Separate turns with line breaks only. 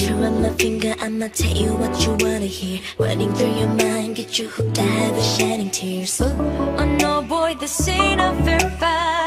Put on my finger, I'ma tell you what you wanna hear. Running through your mind, get you hooked, I have a shedding tears.
Oh no boy, this ain't a fair fight.